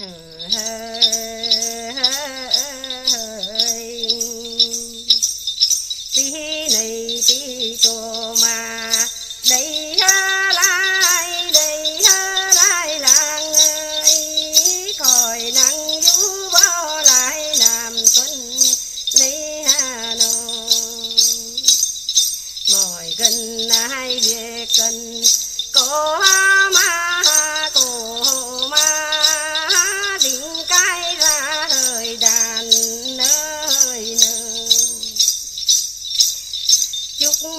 tí này tí cho mà đây ha lại đây ha lại làng ơi khỏi nắng du bao lại làm tuần lấy hà nội mọi gần ai về cần có ma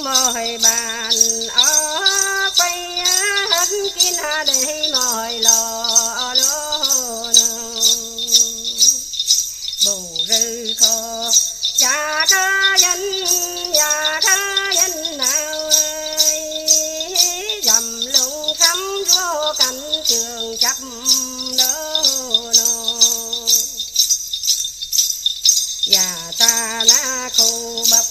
mời bàn ở quay hết kín để mọi lò lô bù rư khô, già ta dân già ta dân nào ơi. Dầm lùng khắm vô cảnh trường chấp đô nô già ta na khô bập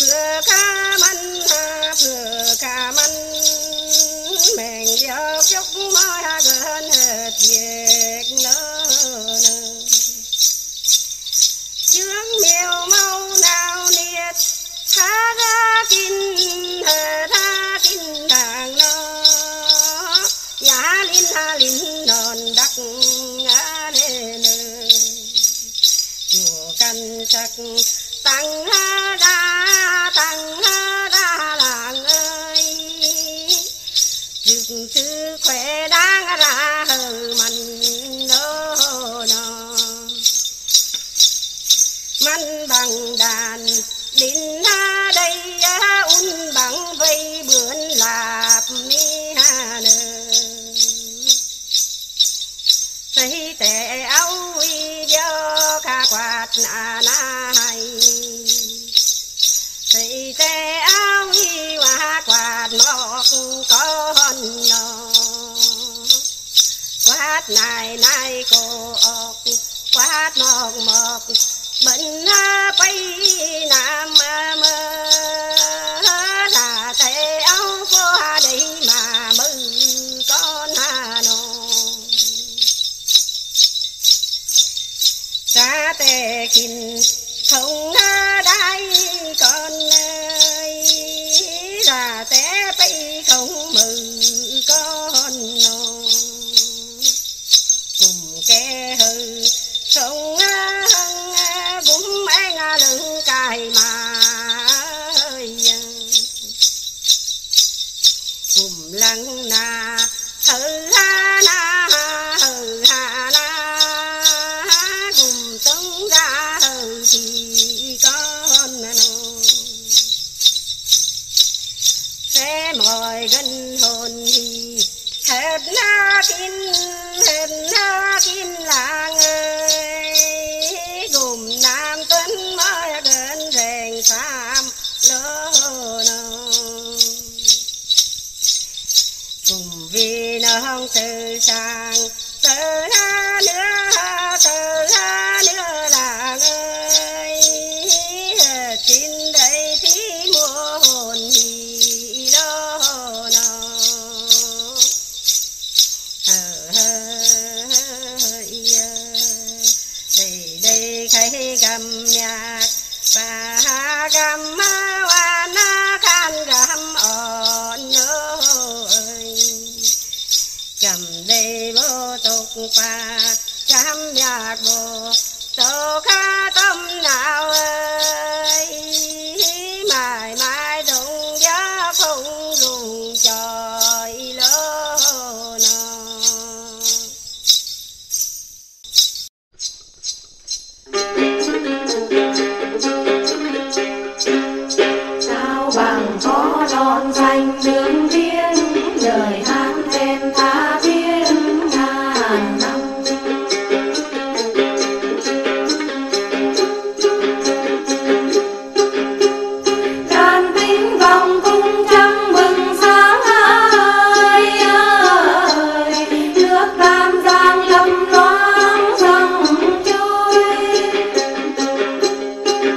vừa ca mân ha vừa ca mân mèn gió chúc mơ ha gần hết việc nơ nơ chướng nhiều mau nào niết tha ra kinh hờ tha kinh thằng nó giá linh ha linh đòn đắc ngã lên chùa căn chắc tăng ha จริงชื่อแขวดางอะไร này cô ốc mọc mọc bệnh quay nam mơ. Là tệ áo qua đây mà mừng con hà nội. Ra tệ kinh không đai con cùng lăng na hư ha na hư ha na. Cùng tống ra hư thì con nó sẽ mỏi gần hồn thì hết na tin, hết na tin là người. Cùng nam tuấn mới gần rèn sam không từ sang từ ha nữa từ ha nữa là ơi tin đây thì mua hồn thì đó nó hờ hờ đây đây khai gầm nhạc và vô chăm nhạc bồ tô kha tâm nào ơi. Mãi mãi đồng gió không rùng trời lỡ nọ. Sao bằng có non xanh đường riêng đời hát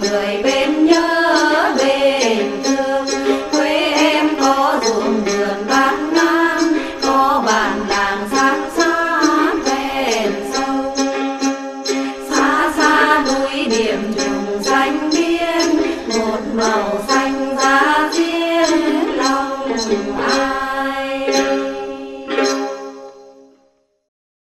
người bên